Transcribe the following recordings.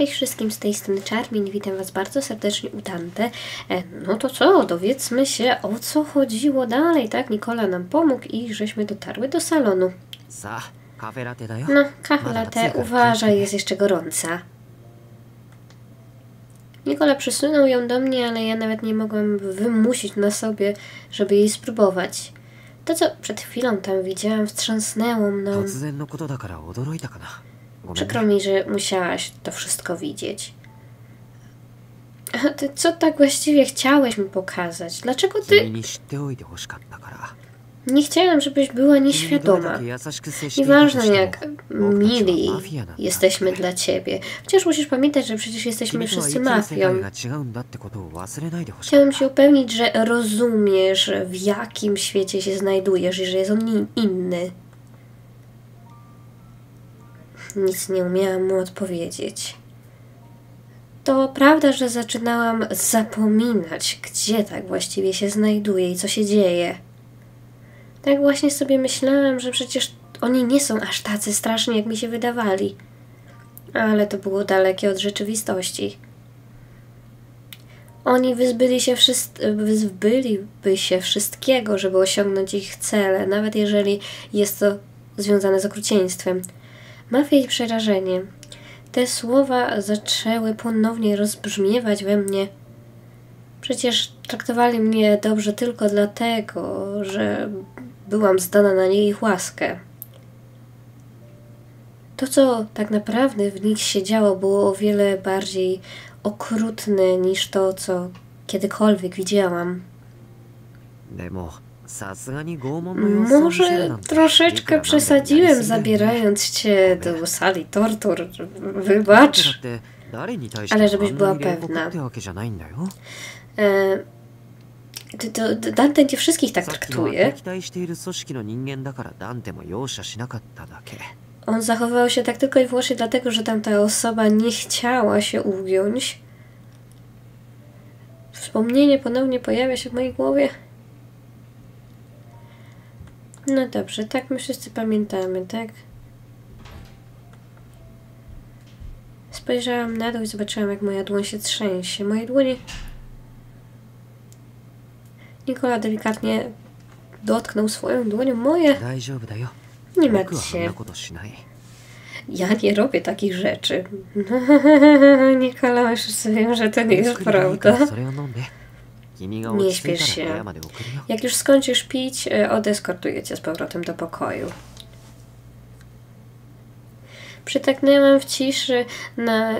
Cześć wszystkim z tej strony Czarmin, witam Was bardzo serdecznie u Dante. E, no to co, dowiedzmy się o co chodziło dalej, tak? Nikola nam pomógł i żeśmy dotarły do salonu. No, kawa latte, uważaj, jest jeszcze gorąca. Nikola przysunął ją do mnie, ale ja nawet nie mogłam wymusić na sobie, żeby jej spróbować. To, co przed chwilą tam widziałam, wstrząsnęło mną. Przykro mi, że musiałaś to wszystko widzieć. A ty co tak właściwie chciałeś mi pokazać? Dlaczego ty... Nie chciałem, żebyś była nieświadoma. Nieważne jak mili jesteśmy dla ciebie. Chociaż musisz pamiętać, że przecież jesteśmy wszyscy mafią. Chciałem się upewnić, że rozumiesz w jakim świecie się znajdujesz i że jest on inny. Nic nie umiałam mu odpowiedzieć. To prawda, że zaczynałam zapominać, gdzie tak właściwie się znajduję i co się dzieje. Tak właśnie sobie myślałam, że przecież oni nie są aż tacy straszni, jak mi się wydawali. Ale to było dalekie od rzeczywistości. Oni wyzbyli się, wyzbyliby się wszystkiego, żeby osiągnąć ich cele, nawet jeżeli jest to związane z okrucieństwem. Mafia i przerażenie. Te słowa zaczęły ponownie rozbrzmiewać we mnie. Przecież traktowali mnie dobrze tylko dlatego, że byłam zdana na nie ich łaskę. To, co tak naprawdę w nich się działo, było o wiele bardziej okrutne niż to, co kiedykolwiek widziałam. でも może troszeczkę przesadziłem, zabierając cię do sali tortur. Wybacz. Ale żebyś była pewna. E, Dante nie wszystkich tak traktuje. On zachowywał się tak tylko i wyłącznie dlatego, że tamta osoba nie chciała się ugiąć. Wspomnienie ponownie pojawia się w mojej głowie. No dobrze, tak my wszyscy pamiętamy, tak? Spojrzałam na dół i zobaczyłam, jak moja dłoń się trzęsie. Moje dłonie... Nikola delikatnie dotknął swoją dłonią moje. Nie martw się. Ja nie robię takich rzeczy. Nikola już wiem, że to nie jest prawda. Nie śpiesz się. Jak już skończysz pić, e, odeskortuję cię z powrotem do pokoju. Przytaknęłam w ciszy, na,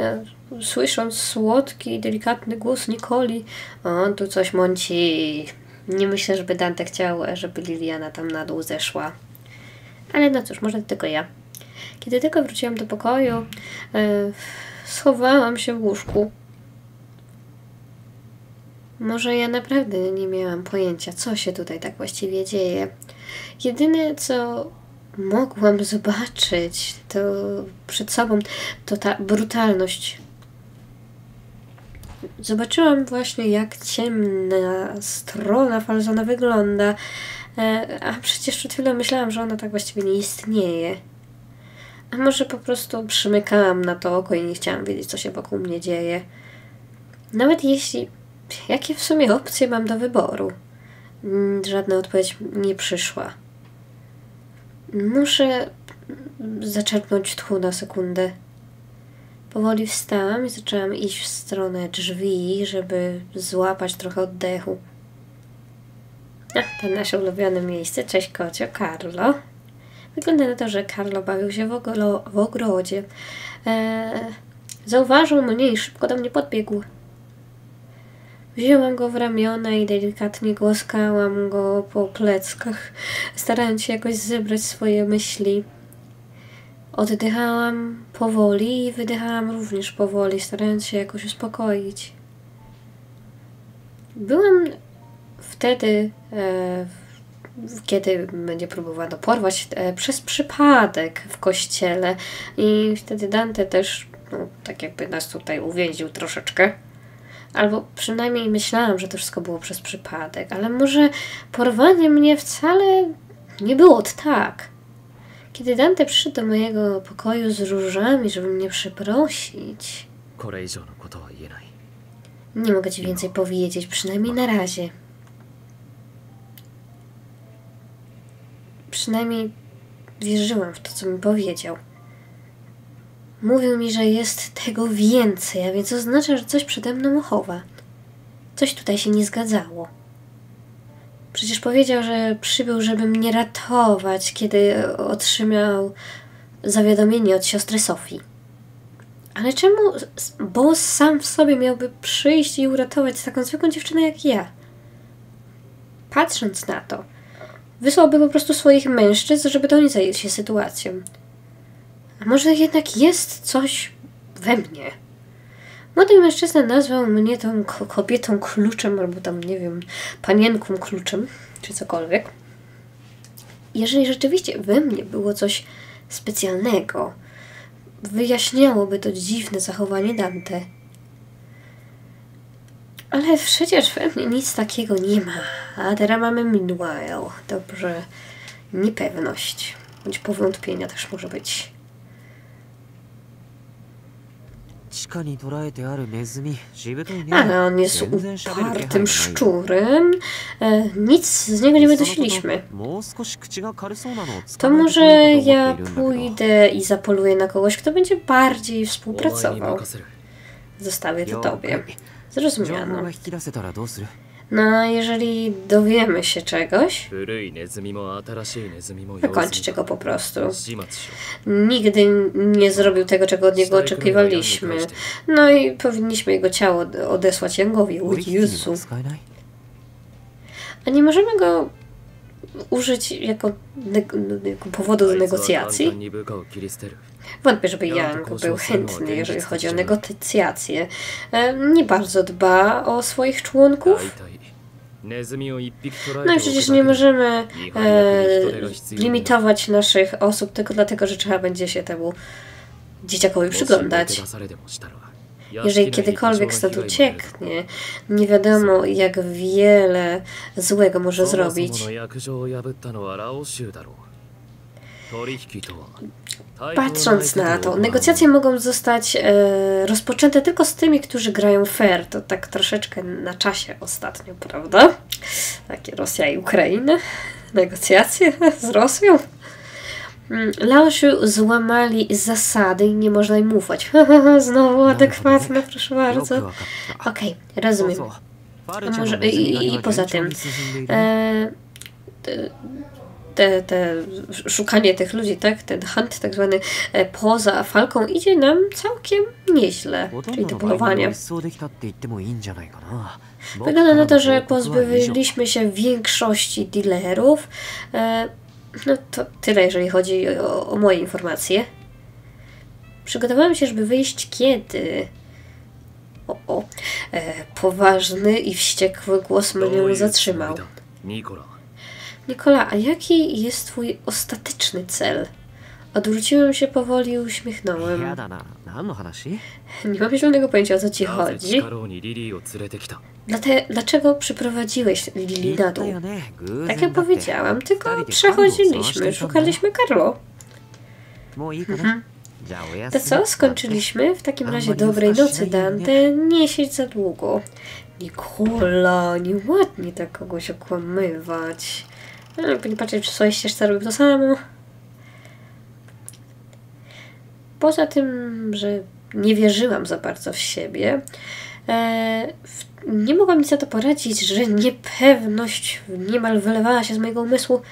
słysząc słodki i delikatny głos Nikoli. On tu coś mąci. Nie myślę, żeby Dante chciał, żeby Liliana tam na dół zeszła. Ale no cóż, może tylko ja. Kiedy tylko wróciłam do pokoju, yy, schowałam się w łóżku. Może ja naprawdę nie miałam pojęcia, co się tutaj tak właściwie dzieje. Jedyne, co mogłam zobaczyć, to przed sobą, to ta brutalność. Zobaczyłam właśnie, jak ciemna strona Falzona wygląda, e, a przecież przed chwilą myślałam, że ona tak właściwie nie istnieje. A może po prostu przymykałam na to oko i nie chciałam wiedzieć, co się wokół mnie dzieje. Nawet jeśli Jakie w sumie opcje mam do wyboru? Mm, Żadna odpowiedź nie przyszła. Muszę zaczerpnąć tchu na sekundę. Powoli wstałam i zaczęłam iść w stronę drzwi, żeby złapać trochę oddechu. A, to nasze ulubione miejsce. Cześć kocio, Carlo. Wygląda na to, że Carlo bawił się w, ogro- w ogrodzie. Eee, zauważył mnie i szybko do mnie podbiegł. Wzięłam go w ramiona i delikatnie głaskałam go po pleckach, starając się jakoś zebrać swoje myśli. Oddychałam powoli i wydychałam również powoli, starając się jakoś uspokoić. Byłam wtedy, e, kiedy mnie próbowano porwać, e, przez przypadek w kościele i wtedy Dante też, no, tak jakby nas tutaj uwięził troszeczkę albo przynajmniej myślałam, że to wszystko było przez przypadek, ale może porwanie mnie wcale nie było tak. Kiedy Dante przyszedł do mojego pokoju z różami, żeby mnie przeprosić. Nie mogę ci więcej powiedzieć, przynajmniej na razie. Przynajmniej wierzyłam w to, co mi powiedział. Mówił mi, że jest tego więcej, a więc oznacza, że coś przede mną chowa. Coś tutaj się nie zgadzało. Przecież powiedział, że przybył, żeby mnie ratować, kiedy otrzymał zawiadomienie od siostry Sofii. Ale czemu boss sam w sobie miałby przyjść i uratować taką zwykłą dziewczynę jak ja? Patrząc na to, wysłałby po prostu swoich mężczyzn, żeby to oni zajęli się sytuacją. A może jednak jest coś we mnie? Młody mężczyzna nazwał mnie tą ko- kobietą kluczem, albo tam, nie wiem, panienką kluczem, czy cokolwiek. Jeżeli rzeczywiście we mnie było coś specjalnego, wyjaśniałoby to dziwne zachowanie Dante. Ale przecież we mnie nic takiego nie ma. A teraz mamy meanwhile. Dobrze. Niepewność. Bądź powątpienia też może być. Ale on jest upartym szczurem. E, nic z niego nie wydusieliśmy. To może ja pójdę i zapoluję na kogoś, kto będzie bardziej współpracował. Zostawię to tobie. Zrozumiano. No, jeżeli dowiemy się czegoś, wykończcie go po prostu. Nigdy nie zrobił tego, czego od niego oczekiwaliśmy. No i powinniśmy jego ciało odesłać Yangowi. Ujuzu. A nie możemy go użyć jako, jako powodu do negocjacji? Wątpię, żeby Yang był chętny, jeżeli chodzi o negocjacje. E, nie bardzo dba o swoich członków. No i przecież nie możemy e, limitować naszych osób tylko dlatego, że trzeba będzie się temu dzieciakowi przyglądać. Jeżeli kiedykolwiek stąd ucieknie, nie wiadomo jak wiele złego może zrobić. Patrząc na to, negocjacje mogą zostać e, rozpoczęte tylko z tymi, którzy grają fair. To tak troszeczkę na czasie ostatnio, prawda? Takie Rosja i Ukraina. Negocjacje z Rosją. Mm, Laosiu złamali zasady i nie można im ufać. Znowu adekwatne, proszę bardzo. Okej, okay, rozumiem. Może, i, i, poza tym. E, te, te szukanie tych ludzi, tak, ten hunt tak zwany e, poza falką idzie nam całkiem nieźle, czyli to polowanie. Wygląda na to, że pozbyliśmy się większości dealerów. E, no to tyle, jeżeli chodzi o, o moje informacje. Przygotowałem się, żeby wyjść kiedy... O, o. E, poważny i wściekły głos mnie zatrzymał. Nikola, Nikola, a jaki jest twój ostateczny cel? Odwróciłem się powoli i uśmiechnąłem. Nie mam żadnego pojęcia, o co ci chodzi. Dlaczego przyprowadziłeś Lili na dół? Tak jak powiedziałam, tylko przechodziliśmy, szukaliśmy Karlo. Mhm. To co, skończyliśmy? W takim razie dobrej nocy, Dante. Nie siedź za długo. Nikola, nieładnie tak kogoś okłamywać. No, jakby nie patrzeć, czy swoje ścieżce robią to samo. Poza tym, że nie wierzyłam za bardzo w siebie, e, nie mogłam nic na to poradzić, że niepewność niemal wylewała się z mojego umysłu.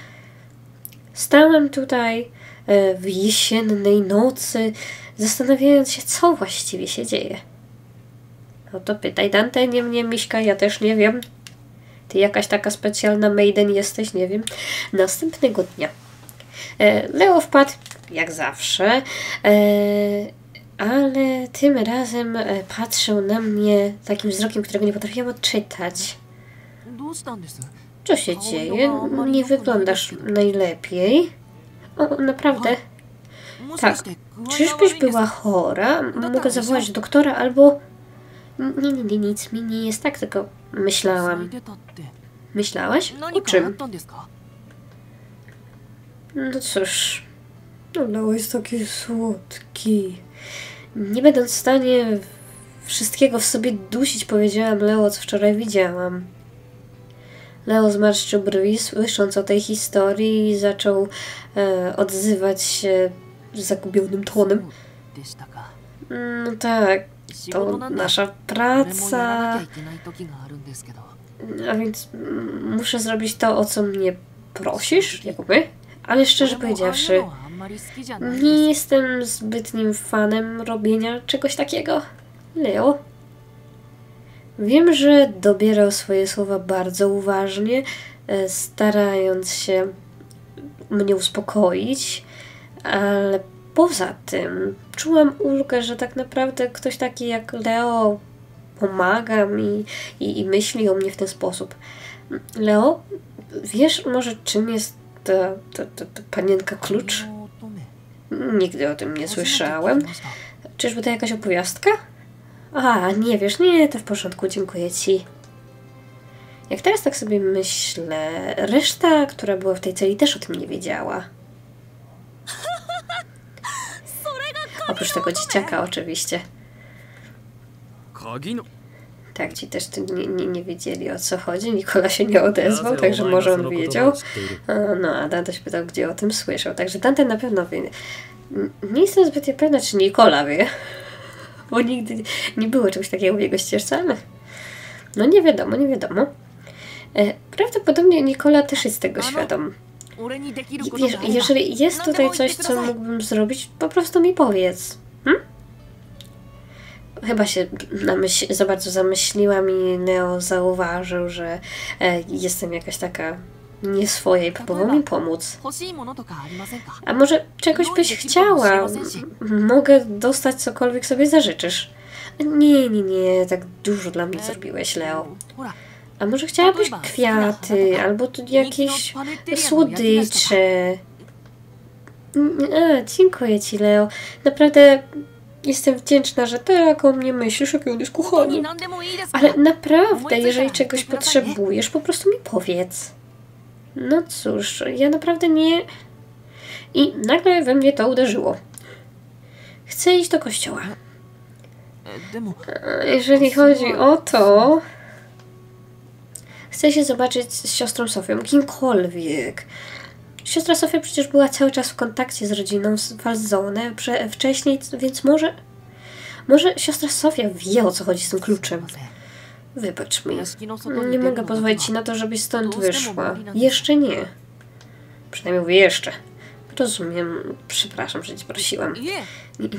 Stałam tutaj e, w jesiennej nocy, zastanawiając się, co właściwie się dzieje. No to pytaj Dante, nie mnie, Miśka, ja też nie wiem. Ty jakaś taka specjalna maiden jesteś, nie wiem. Następnego dnia. E, Leo wpadł, jak zawsze, e, ale tym razem e, patrzył na mnie takim wzrokiem, którego nie potrafiłam odczytać. Co się dzieje? Nie wyglądasz najlepiej. O, naprawdę? Tak. Czyżbyś była chora? Mogę zawołać doktora albo... Mm, nie, nie, nic mi nie jest tak, tylko myślałam. Myślałaś? O czym? No cóż. No, no jest taki słodki. Nie będąc w stanie wszystkiego w sobie dusić, powiedziałam Leo, co wczoraj widziałam. Leo zmarszczył brwi, słysząc o tej historii i zaczął e, odzywać się zagubionym tonem. No mm, tak, to nasza praca. A więc muszę zrobić to, o co mnie prosisz, jakby. Ale szczerze powiedziawszy, nie jestem zbytnim fanem robienia czegoś takiego. Leo. Wiem, że dobierał swoje słowa bardzo uważnie, e, starając się mnie uspokoić, ale Poza tym czułam ulgę, że tak naprawdę ktoś taki jak Leo pomaga mi i, i myśli o mnie w ten sposób. Leo, wiesz może czym jest ta, ta, ta, ta panienka klucz? Nigdy o tym nie słyszałem. Czyżby to jakaś opowiastka? A, nie wiesz, nie, to w porządku, dziękuję ci. Jak teraz tak sobie myślę, reszta, która była w tej celi też o tym nie wiedziała. Oprócz tego dzieciaka oczywiście. Tak, ci też nie, nie, nie wiedzieli o co chodzi. Nikola się nie odezwał, także może on wiedział. No, a Dante się pytał, gdzie o tym słyszał. Także Dante na pewno wie. Nie jestem zbyt pewna, czy Nikola wie. Bo nigdy nie było czegoś takiego w jego ścieżce, ale... No nie wiadomo, nie wiadomo. E, prawdopodobnie Nikola też jest tego świadom. Jeżeli jest tutaj coś, co mógłbym zrobić, po prostu mi powiedz. Hm? Chyba się za bardzo zamyśliłam i Neo zauważył, że e, jestem jakaś taka nieswoja i próbował mi pomóc. A może czegoś byś chciała? Mogę dostać cokolwiek sobie zażyczysz. Nie, nie, nie, tak dużo dla mnie zrobiłeś, Leo. A może chciałabyś kwiaty, albo tu jakieś słodycze? A, mm, mm, e, dziękuję ci, Leo. Naprawdę jestem wdzięczna, że tak o mnie myślisz, jaki on jest kochany. Ale naprawdę, jeżeli czegoś potrzebujesz, po prostu mi powiedz. No cóż, ja naprawdę nie... I nagle we mnie to uderzyło. Chcę iść do kościoła. E, jeżeli chodzi o to, chce się zobaczyć z siostrą Sofią, kimkolwiek. Siostra Sofia przecież była cały czas w kontakcie z rodziną z Falzone wcześniej, więc może... Może siostra Sofia wie, o co chodzi z tym kluczem. Wybacz mi. Nie mogę pozwolić ci na to, żebyś stąd wyszła. Jeszcze nie. Przynajmniej mówię jeszcze. Rozumiem. Przepraszam, że cię prosiłam.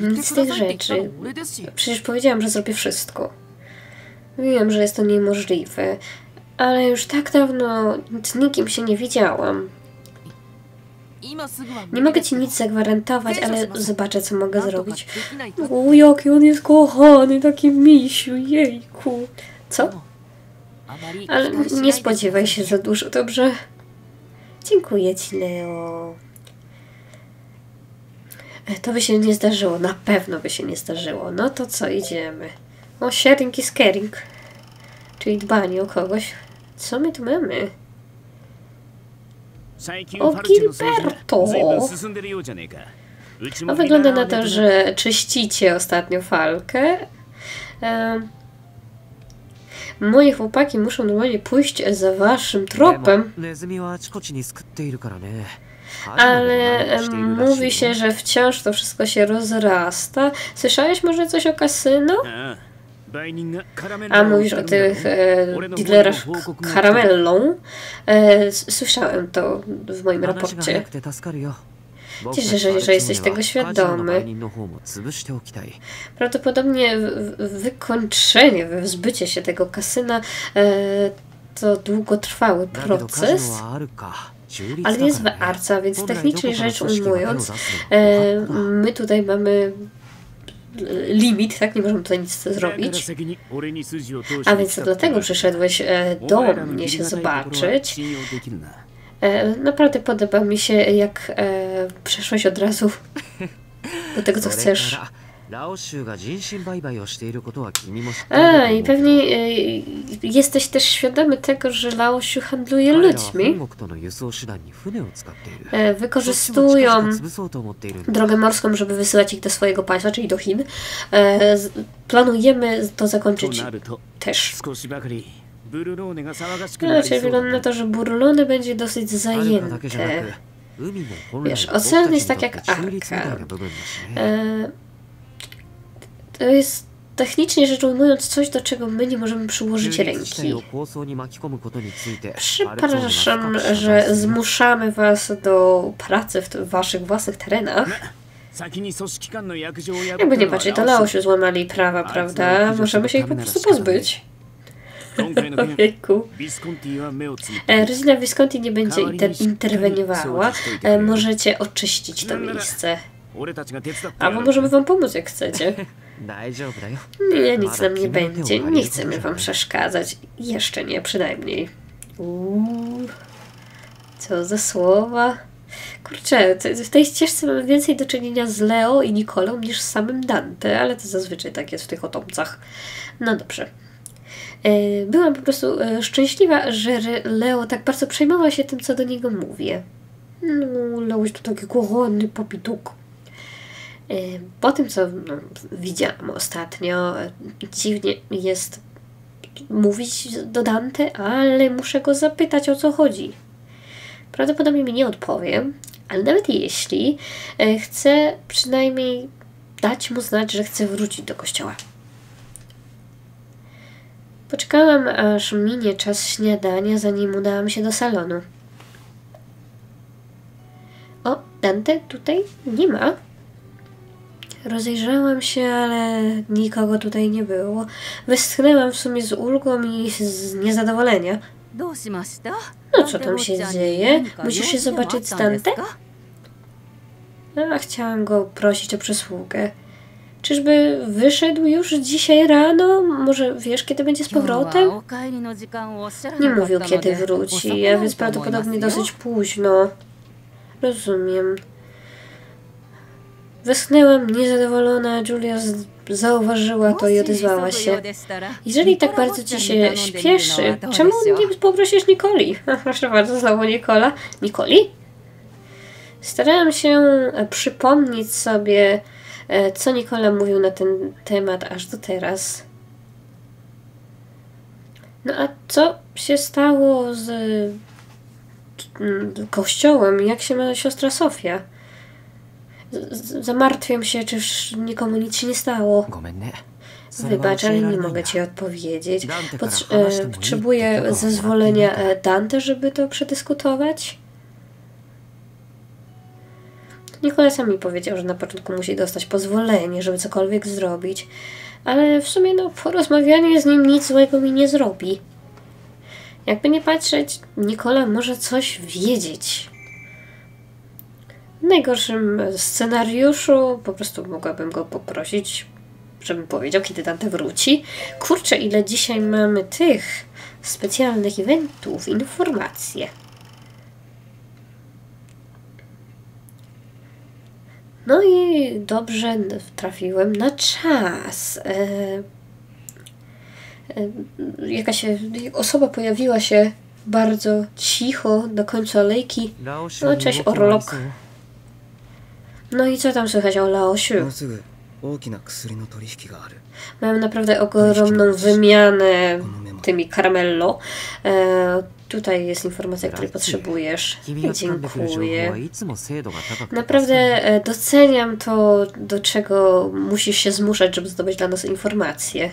Nic z tych rzeczy. Przecież powiedziałam, że zrobię wszystko. Wiem, że jest to niemożliwe. Ale już tak dawno z nikim się nie widziałam. Nie mogę ci nic zagwarantować, ale zobaczę, co mogę zrobić. O, jaki on jest kochany, taki misiu, jejku. Co? Ale nie spodziewaj się za dużo, dobrze? Dziękuję ci, Leo. E, to by się nie zdarzyło, na pewno by się nie zdarzyło. No to co, idziemy. O, sharing i scaring. Czyli dbanie o kogoś. Co my tu mamy? O Gilberto! A wygląda na to, że czyścicie ostatnią falkę. Um, moje chłopaki muszą normalnie pójść za waszym tropem. Ale um, mówi się, że wciąż to wszystko się rozrasta. Słyszałeś może coś o kasyno? A mówisz o tych e, dealerach. E, słyszałem to w moim raporcie. Cieszę się, że jesteś tego świadomy. Prawdopodobnie wykończenie, wzbycie się tego kasyna e, to długotrwały proces. Ale jest w Arca, więc technicznie rzecz ujmując, e, my tutaj mamy limit, tak? Nie możemy tutaj nic zrobić. A więc dlatego przyszedłeś e, do mnie się zobaczyć. E, naprawdę podoba mi się, jak e, przeszłeś od razu do tego, co chcesz. A, i pewnie e, jesteś też świadomy tego, że Laosiu handluje ludźmi. E, wykorzystują drogę morską, żeby wysyłać ich do swojego państwa, czyli do Chin. E, planujemy to zakończyć też. Raczej no, wygląda na to, że Burlony będzie dosyć zajęte. Wiesz, ocean jest tak jak Arka. E, to jest technicznie rzecz ujmując coś, do czego my nie możemy przyłożyć ręki. Przepraszam, że zmuszamy was do pracy w waszych własnych terenach. Jakby nie patrzeć, to Laosi złamali prawa, prawda? Możemy się ich po prostu pozbyć. Ojejku. E, Rodzina Visconti nie będzie inter interweniowała. E, możecie oczyścić to miejsce. Albo możemy wam pomóc, jak chcecie. Nie, nic nam nie będzie. Nie chcemy wam przeszkadzać. Jeszcze nie, przynajmniej. Uuu, co za słowa. Kurczę, w tej ścieżce mamy więcej do czynienia z Leo i Nikolą niż z samym Dante, ale to zazwyczaj tak jest w tych otomcach. No dobrze. E, byłam po prostu e, szczęśliwa, że Leo tak bardzo przejmował się tym, co do niego mówię. No, Leuś to taki kochany papiduk. E, Po tym, co no, widziałam ostatnio, dziwnie jest mówić do Dante, ale muszę go zapytać o co chodzi. Prawdopodobnie mi nie odpowiem, ale nawet jeśli, e, chcę przynajmniej dać mu znać, że chcę wrócić do kościoła. Poczekałam, aż minie czas śniadania, zanim udałam się do salonu. O, Dante tutaj nie ma. Rozejrzałam się, ale nikogo tutaj nie było. Westchnęłam w sumie z ulgą i z niezadowolenia. No co tam się dzieje? Musisz się zobaczyć z tamte? No, a chciałam go prosić o przysługę. Czyżby wyszedł już dzisiaj rano? Może wiesz, kiedy będzie z powrotem? Nie mówił, kiedy wróci, a więc prawdopodobnie dosyć późno. Rozumiem. Westchnęłam niezadowolona, Julia zauważyła to i odezwała się. Jeżeli tak bardzo ci się śpieszy, czemu nie poprosisz Nikoli? Proszę bardzo, znowu Nikola. Nikoli? Starałam się e, przypomnieć sobie, e, co Nikola mówił na ten temat aż do teraz. No a co się stało z kościołem? Jak się ma siostra Sofia? Zamartwiam się, czyż nikomu nic się nie stało. Wybacz, ale nie mogę ci odpowiedzieć. E, potrzebuję zezwolenia e, Dante, żeby to przedyskutować. Nikolasa mi powiedział, że na początku musi dostać pozwolenie, żeby cokolwiek zrobić, ale w sumie no, po z nim nic złego mi nie zrobi. Jakby nie patrzeć, Nikola może coś wiedzieć najgorszym scenariuszu po prostu mogłabym go poprosić, żebym powiedział, kiedy Dante wróci. Kurczę, ile dzisiaj mamy tych specjalnych eventów, informacje. No i dobrze trafiłem na czas. E, e, Jakaś osoba pojawiła się bardzo cicho do końca lejki. No, cześć, Orlok. No i co tam słychać o Laosiu? Mamy naprawdę ogromną wymianę tymi Carmello. E, tutaj jest informacja, której potrzebujesz. Dziękuję. Naprawdę e, doceniam to, do czego musisz się zmuszać, żeby zdobyć dla nas informacje.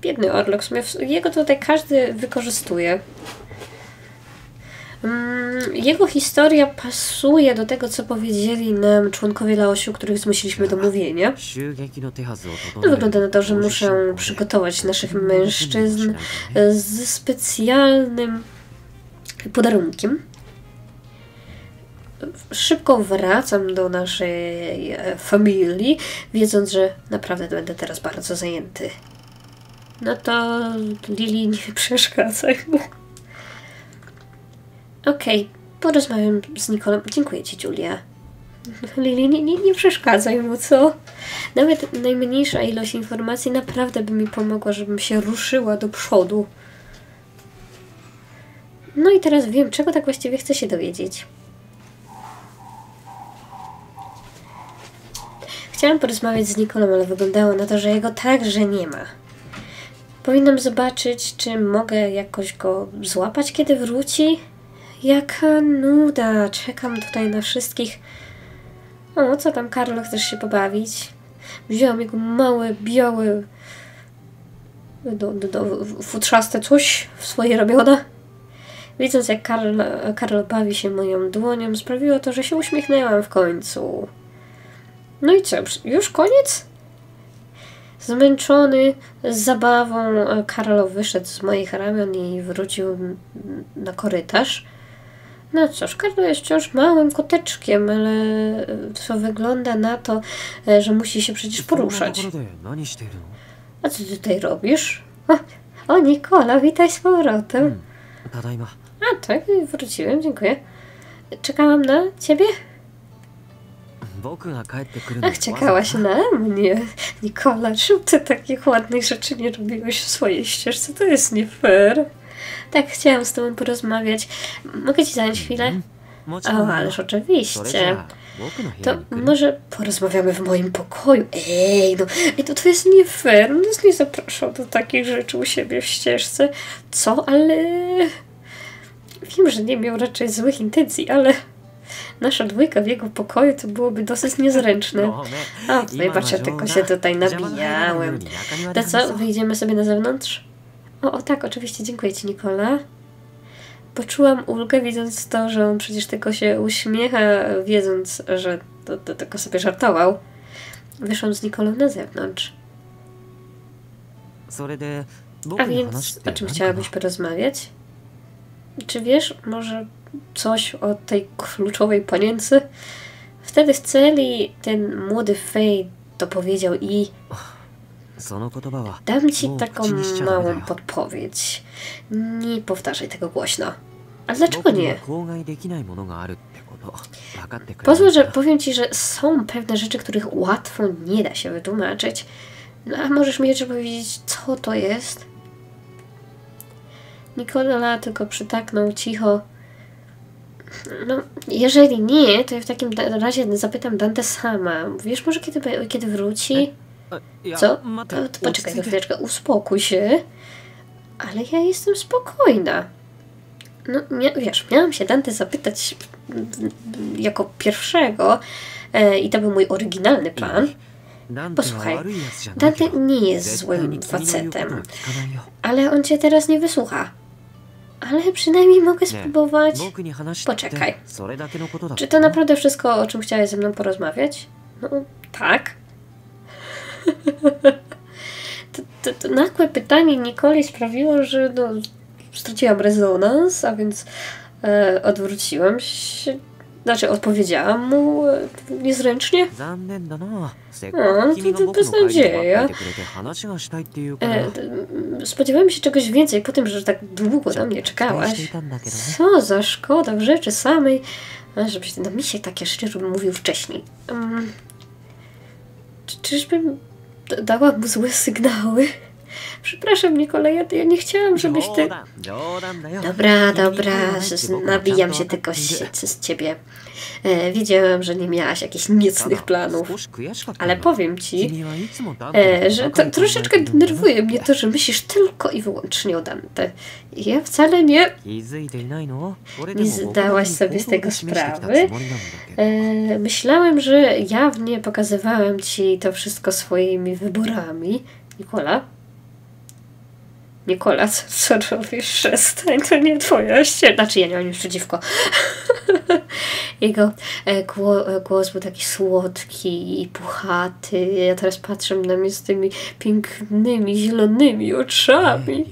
Biedny Orlok, jego tutaj każdy wykorzystuje jego historia pasuje do tego, co powiedzieli nam członkowie Laosiu, których zmusiliśmy do mówienia. No, wygląda na to, że muszę przygotować naszych mężczyzn ze specjalnym podarunkiem. Szybko wracam do naszej e, familii, wiedząc, że naprawdę będę teraz bardzo zajęty. No to Lili nie przeszkadza. Okej, porozmawiam z Nikolą. Dziękuję Ci, Julia. Lili, nie, nie, nie przeszkadzaj mu, co? Nawet najmniejsza ilość informacji naprawdę by mi pomogła, żebym się ruszyła do przodu. No i teraz wiem, czego tak właściwie chcę się dowiedzieć. Chciałam porozmawiać z Nikolą, ale wyglądało na to, że jego także nie ma. Powinnam zobaczyć, czy mogę jakoś go złapać, kiedy wróci. Jaka nuda. Czekam tutaj na wszystkich. O, co tam, Karlo, chcesz się pobawić? Wziąłem jego małe, białe, do, do, do, futrzaste coś w swoje ramiona. Widząc, jak Karl, Karl bawi się moją dłonią, sprawiło to, że się uśmiechnęłam w końcu. No i co, już koniec? Zmęczony z zabawą, Karlo wyszedł z moich ramion i wrócił na korytarz. No cóż, Karlo jest wciąż małym koteczkiem, ale e, to wygląda na to, e, że musi się przecież poruszać. A co ty tutaj robisz? O, Nikola, witaj z powrotem. A tak, wróciłem, dziękuję. Czekałam na ciebie? Ach, czekałaś na mnie. Nikola, czemu ty takich ładnych rzeczy nie robiłeś w swojej ścieżce? To jest nie fair. Tak, chciałam z tobą porozmawiać. Mogę ci zająć chwilę? O, ależ oczywiście. To może porozmawiamy w moim pokoju. Ej, no, ej, to, to jest nie fair. Nas nie zapraszał do takich rzeczy u siebie w ścieżce. Co, ale... Wiem, że nie miał raczej złych intencji, ale nasza dwójka w jego pokoju to byłoby dosyć niezręczne. A, najbardziej tylko się tutaj nabijałem. To co, wyjdziemy sobie na zewnątrz? O, o tak, oczywiście, dziękuję Ci, Nikola. Poczułam ulgę, widząc to, że on przecież tylko się uśmiecha, wiedząc, że to, to tylko sobie żartował. Wyszłam z Nikolą na zewnątrz. A więc o czym chciałabyś porozmawiać? Czy wiesz może coś o tej kluczowej panience? Wtedy w celi ten młody Fej dopowiedział i Dam ci taką małą podpowiedź. Nie powtarzaj tego głośno. A dlaczego nie? Pozwól, że powiem ci, że są pewne rzeczy, których łatwo nie da się wytłumaczyć. No a możesz mi jeszcze powiedzieć, co to jest? Nikola tylko przytaknął cicho. No, jeżeli nie, to ja w takim razie zapytam Dante sama. Wiesz może, kiedy, kiedy wróci? Co? To, to poczekaj na chwileczkę, uspokój się. Ale ja jestem spokojna. No, wiesz, miałam się Dante zapytać mm, jako pierwszego e, i to był mój oryginalny plan. Posłuchaj, Dante nie jest złym facetem, ale on cię teraz nie wysłucha. Ale przynajmniej mogę spróbować... Poczekaj. Czy to naprawdę wszystko, o czym chciałeś ze mną porozmawiać? No, tak to, to, to nagłe pytanie Nikoli sprawiło, że no, straciłam rezonans, a więc e, odwróciłam się. Znaczy, odpowiedziałam mu e, niezręcznie. No, to, to beznadzieja. E, mm, spodziewałem się czegoś więcej po tym, że tak długo na mnie czekałaś. Co za szkoda w rzeczy samej, a żebyś na misie takie szczerze mówił wcześniej. Um, czy, czyżbym d- dała mu złe sygnały? Przepraszam, Nikolaj, ja nie chciałam, żebyś ty... Dobra, dobra, nabijam się tylko z, ciebie. E, że nie miałaś jakichś niecnych planów, ale powiem ci, e, że to, troszeczkę denerwuje mnie to, że myślisz tylko i wyłącznie o Dante. Ja wcale nie... Nie zdałaś sobie z tego sprawy. E, myślałem, że jawnie pokazywałem ci to wszystko swoimi wyborami. Nikola, Nikolas, co robisz? Przestań, to nie twoja ścieżka. Znaczy, ja nie mam nic przeciwko. Jego e, e, głos był taki słodki i puchaty. Ja teraz patrzę na mnie z tymi pięknymi, zielonymi oczami.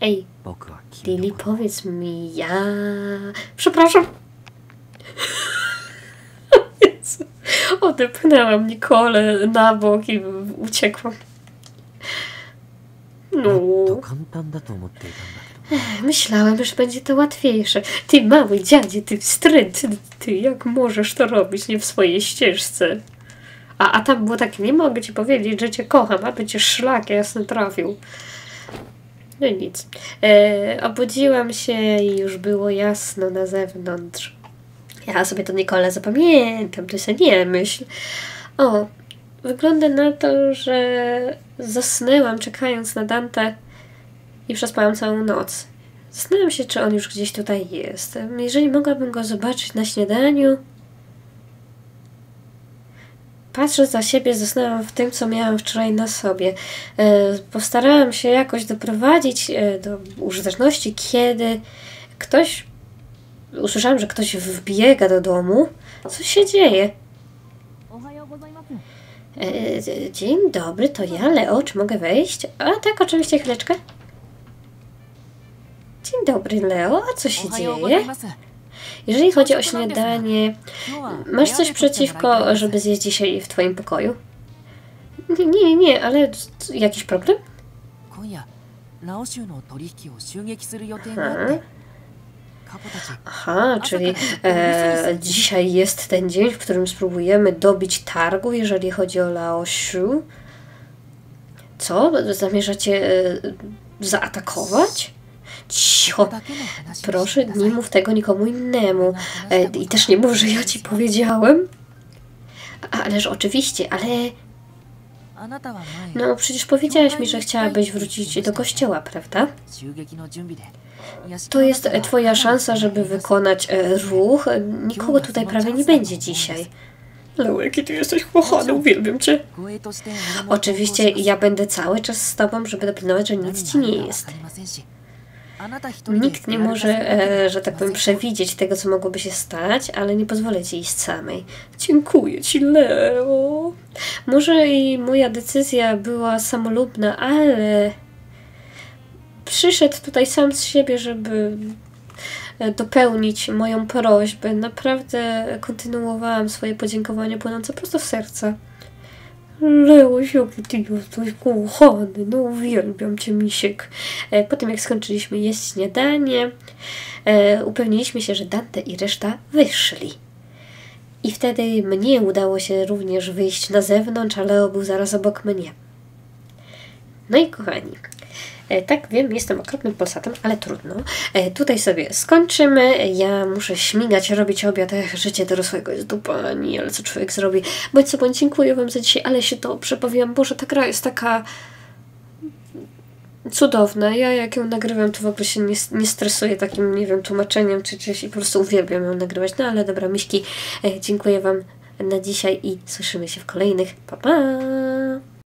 Ej, Lili, powiedz mi, ja... Przepraszam. Odepchnęłam Nikolę na bok i uciekłam. No. Myślałem, że będzie to łatwiejsze. Ty mały dziadzie, ty wstrętny, ty jak możesz to robić nie w swojej ścieżce? A, a tam było tak, nie mogę ci powiedzieć, że cię kocham, a będziesz szlak jasno trafił. No i nic. E, obudziłam się i już było jasno na zewnątrz. Ja sobie to Nikola zapamiętam, to się nie myśl. O, wygląda na to, że zasnęłam czekając na Dante i przespałam całą noc. Zastanawiam się, czy on już gdzieś tutaj jest. Jeżeli mogłabym go zobaczyć na śniadaniu. Patrząc za siebie, zasnęłam w tym, co miałam wczoraj na sobie. E, postarałam się jakoś doprowadzić e, do użyteczności, kiedy ktoś. Usłyszałam, że ktoś wbiega do domu. Co się dzieje? E, dzień dobry, to ja, Leo, czy mogę wejść? A tak, oczywiście, chwileczkę. Dzień dobry, Leo, a co się dzieje? Jeżeli chodzi o śniadanie, masz coś przeciwko, żeby zjeść dzisiaj w twoim pokoju? Nie, nie, ale jakiś problem? Aha. Aha, czyli e, dzisiaj jest ten dzień, w którym spróbujemy dobić targu, jeżeli chodzi o Laosiu. Co? Zamierzacie e, zaatakować? Cicho! Proszę, nie mów tego nikomu innemu. E, I też nie mów, że ja ci powiedziałem. Ależ oczywiście, ale no, przecież powiedziałaś mi, że chciałabyś wrócić do kościoła, prawda? To jest e, twoja szansa, żeby wykonać e, ruch. E, nikogo tutaj prawie nie będzie dzisiaj. Leo, jaki ty jesteś chłochany, uwielbiam cię. Oczywiście ja będę cały czas z tobą, żeby dopilnować, że nic ci nie jest. Nikt nie może, e, że tak powiem, przewidzieć tego, co mogłoby się stać, ale nie pozwolę ci iść samej. Dziękuję ci, Leo. Może i moja decyzja była samolubna, ale przyszedł tutaj sam z siebie, żeby e, dopełnić moją prośbę. Naprawdę kontynuowałam swoje podziękowania płynące prosto w serce. Jaki ty jesteś kochany, no uwielbiam cię, misiek. E, Po tym jak skończyliśmy jeść śniadanie, e, upewniliśmy się, że Dante i reszta wyszli. I wtedy mnie udało się również wyjść na zewnątrz, a Leo był zaraz obok mnie. No i kochani, tak wiem, jestem okropnym polsatem, ale trudno. E, Tutaj sobie skończymy. Ja muszę śmigać, robić obiad. Życie dorosłego jest dupa, nie, ale co człowiek zrobi. Bądź co bądź, dziękuję Wam za dzisiaj, ale się to przepowiłam. Boże, ta gra jest taka cudowna. Ja jak ją nagrywam, to w ogóle się nie, nie stresuję takim, nie wiem, tłumaczeniem czy czymś i po prostu uwielbiam ją nagrywać. No ale dobra, miśki, e, dziękuję Wam na dzisiaj i słyszymy się w kolejnych. Pa, pa!